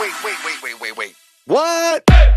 wait, wait, wait, wait, wait, wait. What?